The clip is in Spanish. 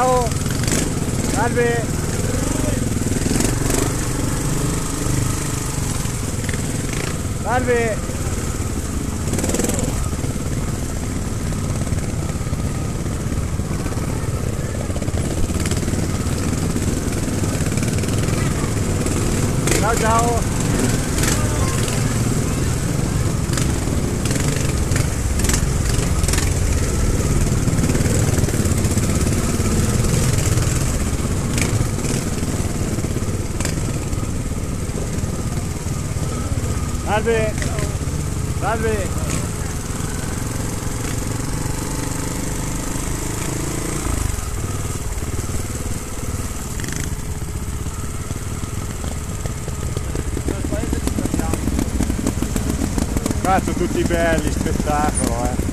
Salve! Salve! Ciao ciao! Salve! Salve! Cazzo tutti belli, spettacolo eh!